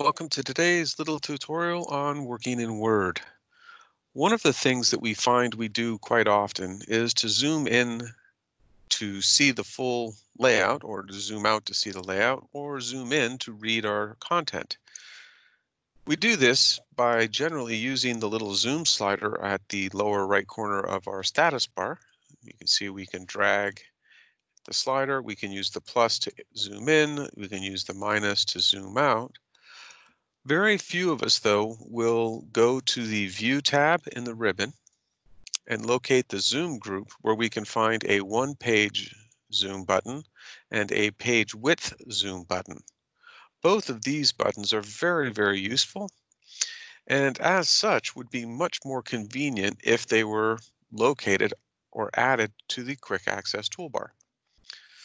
Welcome to today's little tutorial on working in Word. One of the things that we find we do quite often is to zoom in to see the full layout or to zoom out to see the layout or zoom in to read our content. We do this by generally using the little zoom slider at the lower right corner of our status bar. You can see we can drag the slider, we can use the plus to zoom in, we can use the minus to zoom out. Very few of us, though, will go to the View tab in the ribbon and locate the Zoom group where we can find a one-page zoom button and a page width zoom button. Both of these buttons are very, very useful and as such would be much more convenient if they were located or added to the quick access toolbar.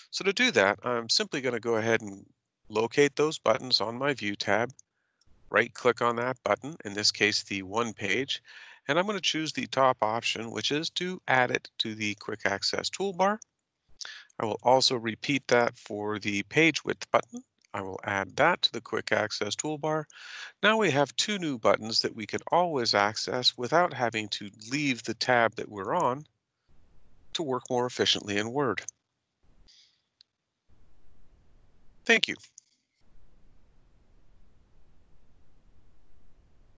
So to do that, I'm simply going to go ahead and locate those buttons on my View tab right click on that button, in this case the one page, and I'm going to choose the top option, which is to add it to the quick access toolbar. I will also repeat that for the page width button. I will add that to the quick access toolbar. Now we have two new buttons that we can always access without having to leave the tab that we're on to work more efficiently in Word. Thank you.